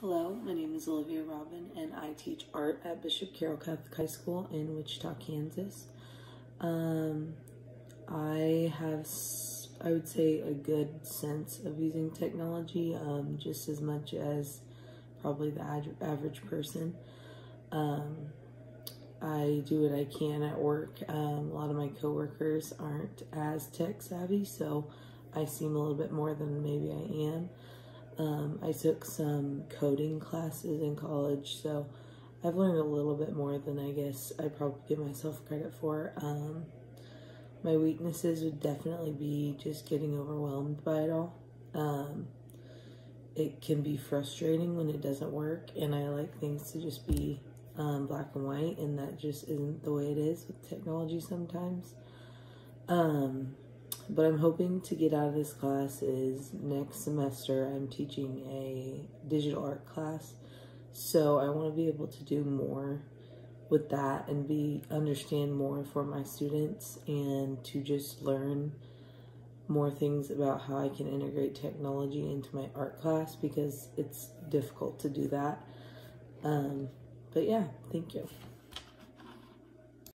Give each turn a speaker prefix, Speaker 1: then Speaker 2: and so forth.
Speaker 1: Hello, my name is Olivia Robben, and I teach art at Bishop Carroll Catholic High School in Wichita, Kansas. Um, I have, I would say, a good sense of using technology, um, just as much as probably the average person. Um, I do what I can at work. Um, a lot of my coworkers aren't as tech savvy, so I seem a little bit more than maybe I am. Um, I took some coding classes in college, so I've learned a little bit more than I guess I probably give myself credit for. Um, my weaknesses would definitely be just getting overwhelmed by it all. Um, it can be frustrating when it doesn't work, and I like things to just be um, black and white, and that just isn't the way it is with technology sometimes. Um, but I'm hoping to get out of this class is next semester I'm teaching a digital art class. So I want to be able to do more with that and be understand more for my students and to just learn more things about how I can integrate technology into my art class because it's difficult to do that. Um, but yeah, thank you.